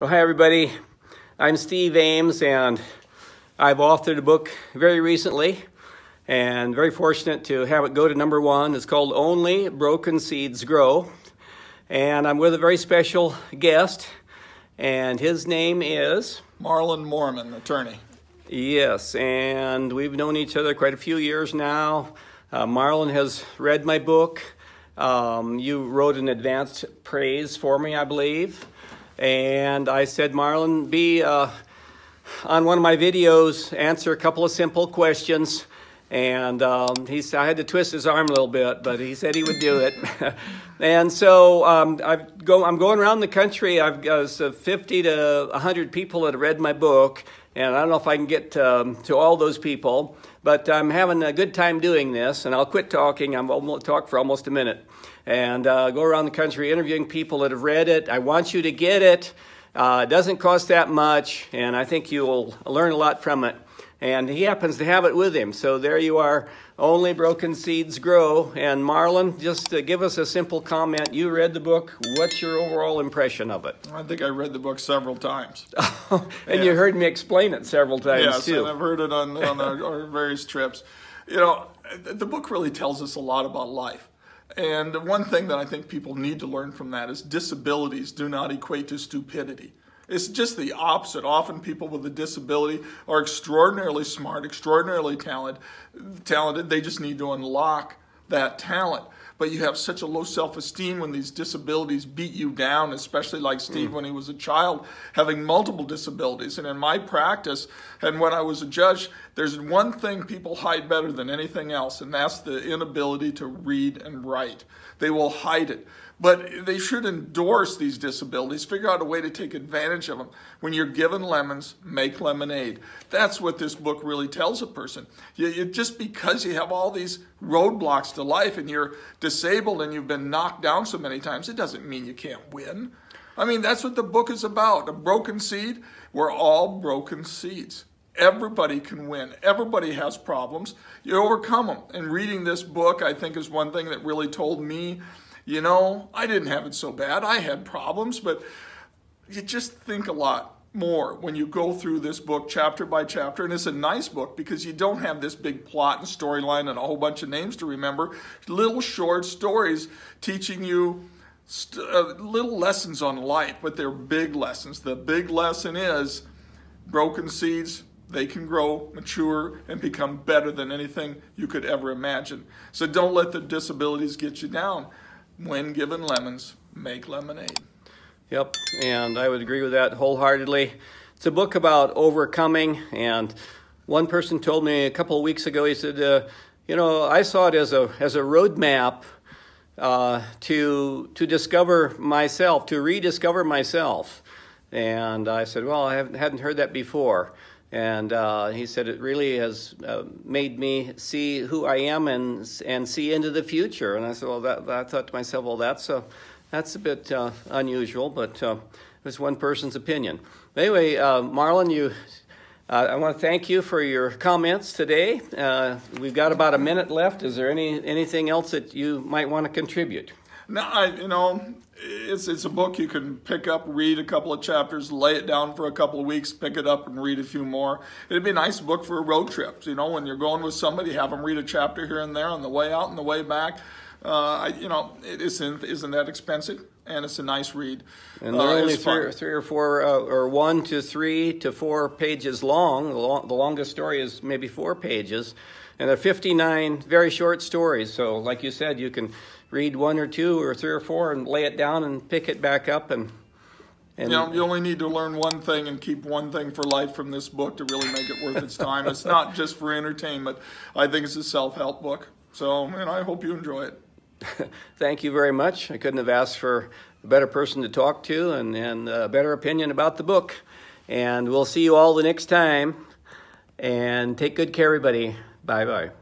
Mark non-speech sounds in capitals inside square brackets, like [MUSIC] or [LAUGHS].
Well, hi, everybody. I'm Steve Ames, and I've authored a book very recently, and very fortunate to have it go to number one. It's called Only Broken Seeds Grow, and I'm with a very special guest, and his name is Marlon Mormann, attorney. Yes, and we've known each other quite a few years now. Uh, Marlon has read my book. Um, you wrote an advanced praise for me, I believe. And I said, Marlon, be uh, on one of my videos, answer a couple of simple questions. And um, he said, I had to twist his arm a little bit, but he said he would do it. [LAUGHS] and so um, I've go, I'm going around the country. I've got uh, 50 to 100 people that have read my book. And I don't know if I can get um, to all those people, but I'm having a good time doing this. And I'll quit talking. I'm, I'll talk for almost a minute and uh, go around the country interviewing people that have read it. I want you to get it. Uh, it doesn't cost that much, and I think you'll learn a lot from it. And he happens to have it with him. So there you are. Only broken seeds grow. And Marlon, just uh, give us a simple comment. You read the book. What's your overall impression of it? I think I read the book several times. [LAUGHS] and yeah. you heard me explain it several times yes, too. and I've heard it on, on our, our various trips. You know, the book really tells us a lot about life. And one thing that I think people need to learn from that is disabilities do not equate to stupidity. It's just the opposite. Often people with a disability are extraordinarily smart, extraordinarily talented, talented. They just need to unlock that talent but you have such a low self-esteem when these disabilities beat you down, especially like Steve mm. when he was a child, having multiple disabilities. And in my practice, and when I was a judge, there's one thing people hide better than anything else, and that's the inability to read and write. They will hide it. But they should endorse these disabilities, figure out a way to take advantage of them. When you're given lemons, make lemonade. That's what this book really tells a person. You, you, just because you have all these roadblocks to life and you're disabled and you've been knocked down so many times, it doesn't mean you can't win. I mean, that's what the book is about. A broken seed, we're all broken seeds. Everybody can win. Everybody has problems. You overcome them. And reading this book, I think, is one thing that really told me you know, I didn't have it so bad. I had problems, but you just think a lot more when you go through this book chapter by chapter. And it's a nice book because you don't have this big plot and storyline and a whole bunch of names to remember. Little short stories teaching you uh, little lessons on life, but they're big lessons. The big lesson is broken seeds. They can grow, mature, and become better than anything you could ever imagine. So don't let the disabilities get you down when given lemons, make lemonade. Yep, and I would agree with that wholeheartedly. It's a book about overcoming, and one person told me a couple of weeks ago, he said, uh, you know, I saw it as a, as a roadmap uh, to, to discover myself, to rediscover myself. And I said, well, I hadn't heard that before. And uh, he said it really has uh, made me see who I am and and see into the future. And I said, well, that, I thought to myself, well, that's a that's a bit uh, unusual, but uh, it was one person's opinion. Anyway, uh, Marlon, you. Uh, I want to thank you for your comments today. we've got about a minute left. Is there any anything else that you might want to contribute? No, I, you know, it's it's a book you can pick up, read a couple of chapters, lay it down for a couple of weeks, pick it up and read a few more. It'd be a nice book for a road trip. You know, when you're going with somebody, have them read a chapter here and there on the way out and the way back. Uh, you know, it isn't isn't that expensive, and it's a nice read. And they're uh, only three, three, or four, uh, or one to three to four pages long. The, long. the longest story is maybe four pages, and they're 59 very short stories. So, like you said, you can read one or two or three or four and lay it down and pick it back up and and you know, you only need to learn one thing and keep one thing for life from this book to really make it worth its time. it's not just for entertainment. I think it's a self-help book. So, and I hope you enjoy it. [LAUGHS] Thank you very much. I couldn't have asked for a better person to talk to and, and a better opinion about the book. And we'll see you all the next time. And take good care, everybody. Bye-bye.